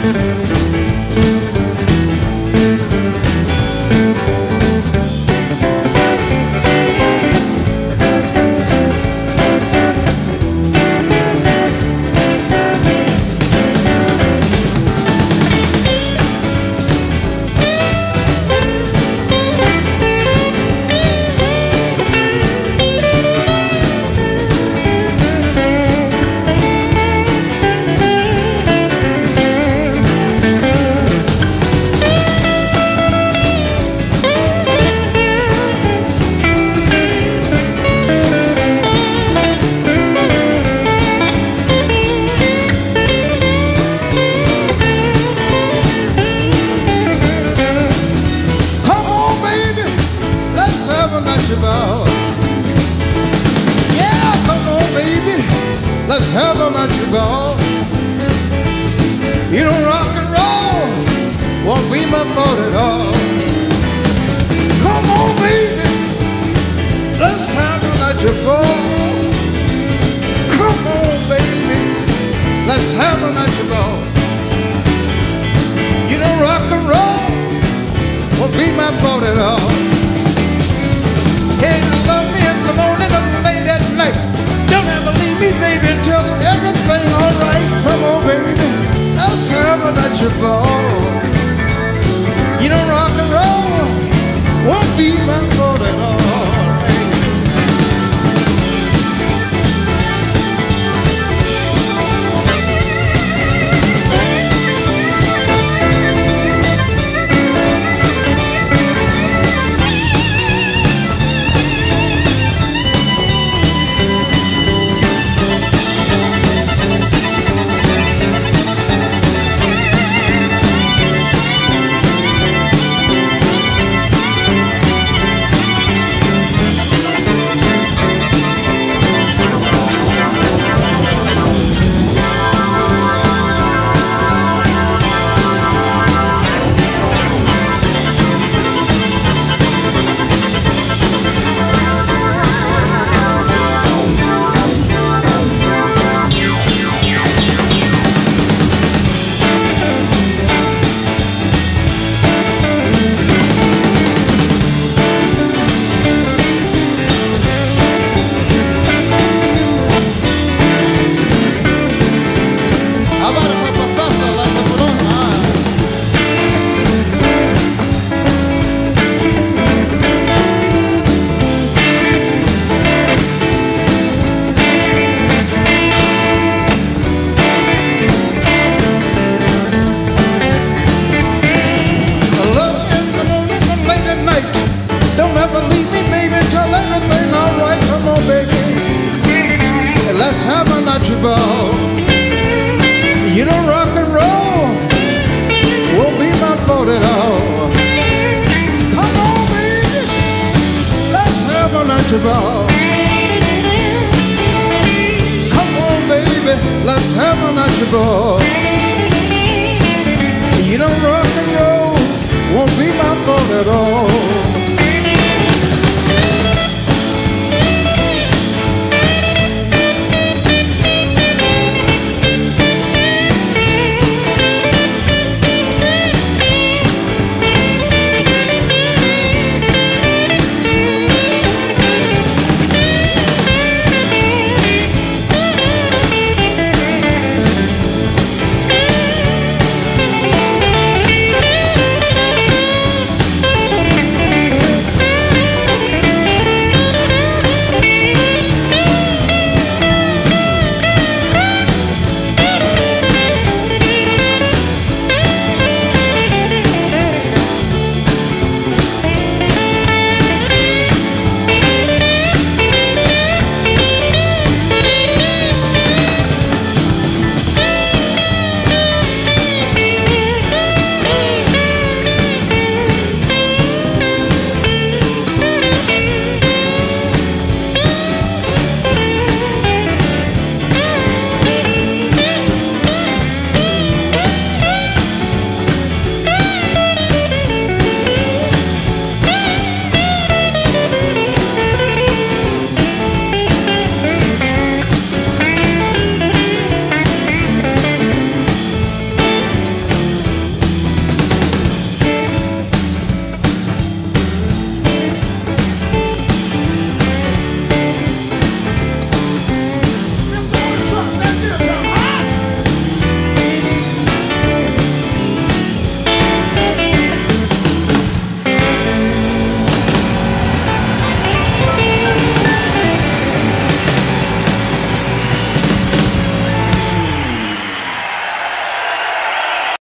Come about. Yeah, come on, baby, let's have a natural ball. You know, rock and roll won't be my fault at all. Come on, baby, let's have a night about. Come on, baby, let's have a night about. You know, rock and roll won't be my fault at all. Leave me, baby, until everything all right. Come on, baby, let's have a night fall. Let's have a ball. You don't rock and roll. Won't be my fault at all. Come on, baby. Let's have a natural ball. Come on, baby. Let's have a natural ball.